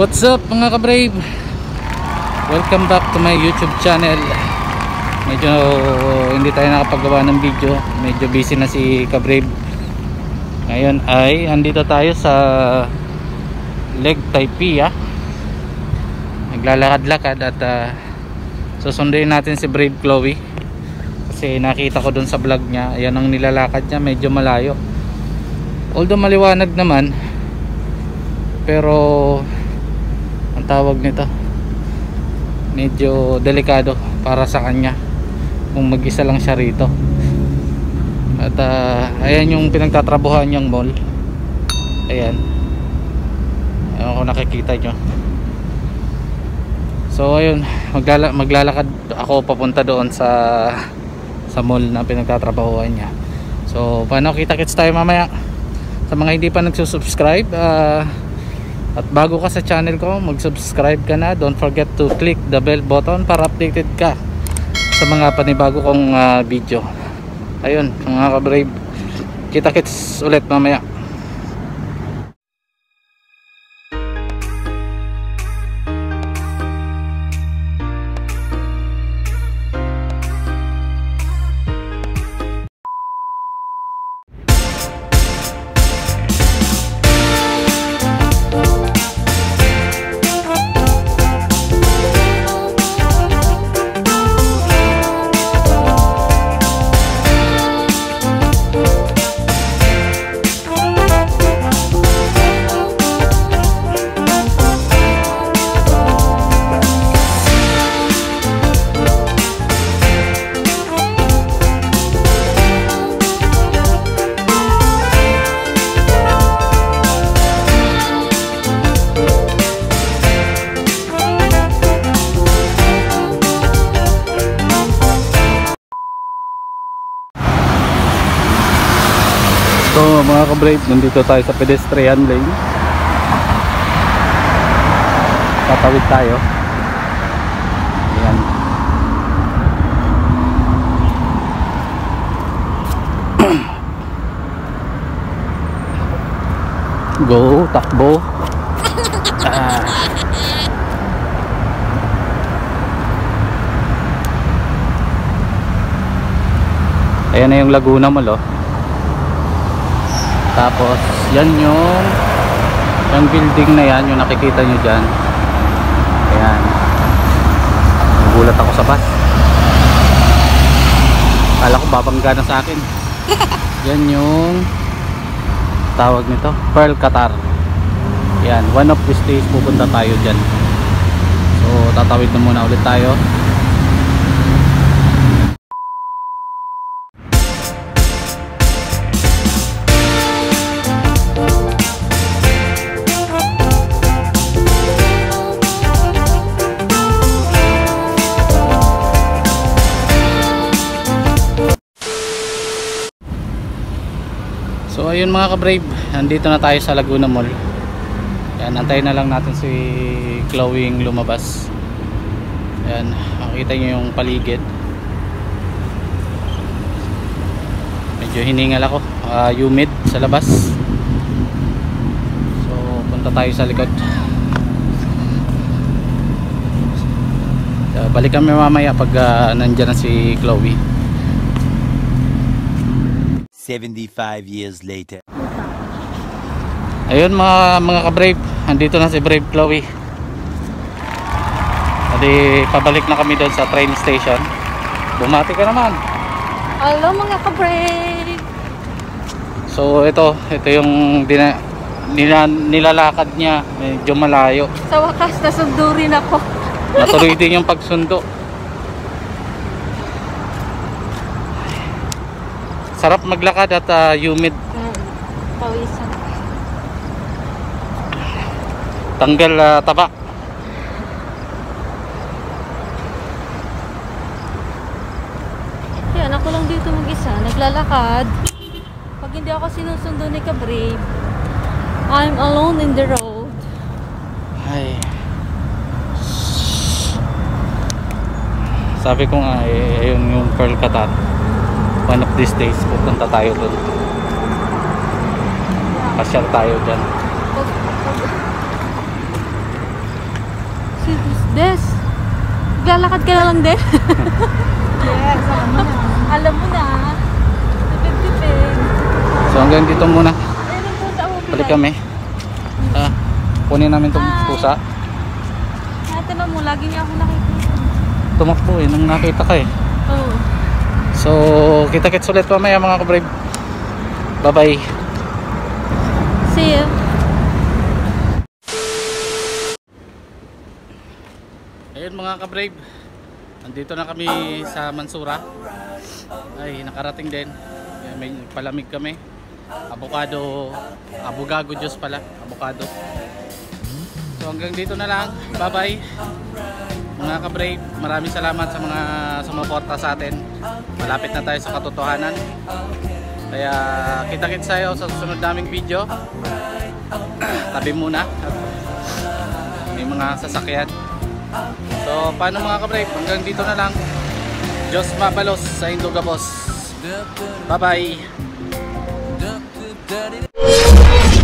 What's up mga ka-brave? Welcome back to my YouTube channel. Medyo hindi tayo nakapagawa ng video. Medyo busy na si ka-brave. Ngayon ay andito tayo sa Lake Taipei ah. Naglalakad-lakad at uh, susunduin natin si Brave Chloe. Kasi nakita ko dun sa vlog niya, ayan ang nilalakad niya, medyo malayo. Although maliwanag naman, pero ang tawag nito. Medyo delikado para sa kanya kung mag-isa lang siya rito. At uh, ayan yung pinagtatrabuhan niyang mall. Ayan. Ayan kung nakikita nyo so ayun. Maglala maglalakad ako papunta doon sa sa mall na pinagtatrabahuan niya. So paano kita kits tayo mamaya. Sa mga hindi pa nagsusubscribe uh, at bago ka sa channel ko mag subscribe ka na. Don't forget to click the bell button para updated ka sa mga panibago kong uh, video. Ayun mga ka-brave. Kita kits ulit mamaya mga ka-brave, nandito tayo sa pedestrian lane. Tatawid tayo. Ayan. Go, takbo. Ah. Ayan na yung Laguna Mall oh. Tapos, yan yung yung building na yan, yung nakikita nyo dyan. Ayan. Nagulat ako sa bus. Kala ko babangga na sa akin. yan yung tawag nito, Pearl Qatar. Yan, one of these days pupunta tayo dyan. So, tatawid na muna ulit tayo. So ayun mga ka-brave, nandito na tayo sa Laguna Mall. Yan, antayin na lang natin si Chloe lumabas. Yan, makita nyo yung paligid. Medyo hiningal ako, uh, humid sa labas. So punta tayo sa likod. Uh, balik kami mamaya pag uh, nandyan na si Chloe. 75 years later. Ayun mga mga ka-brave, andito na si Brave Chloe. Adi pabalik na kami doon sa train station. Bumati ka naman. Hello mga ka-brave! So ito, ito yung dina, nila, nilalakad niya, medyo malayo. Sa wakas, nasundo rin ako. Natuloy din yung pagsundo. Sarap maglakad at uh, humid. Pawisan. Tanggal uh, taba. Yan, ako lang dito mag-isa, naglalakad. Pag hindi ako sinusundo ni ka-brave, I'm alone in the road. Ay. Sabi ko nga, eh, ayun yung Pearl Qatar one of these days pupunta tayo doon pasyal tayo dyan. Si Des. Lalakad ka na lang Des. Yes alam mo na. Alam mo na. Tipid tipid so hanggang dito muna. Balik kami. Ah, kunin namin itong pusa. Natin mo lagi niya ako nakikita. Tumakbo eh nang nakita ka eh. Oo. oh. So, kita-kits ulit mamaya mga kabrave. Bye-bye. See you. Ayun mga kabrave. Nandito na kami sa Mansura. Ay, nakarating din. Ay, May palamig kami. Avocado, abogago juice pala, avocado. So hanggang dito na lang. Bye-bye. Mga kabrave, maraming salamat sa mga sumuporta sa atin. Malapit na tayo sa katotohanan. Kaya kita-kits tayo sa susunod naming video. Tabi muna. May mga sasakyan. So, paano mga kabrave? Hanggang dito na lang. Diyos mabalos sa Indogabos. Bye-bye.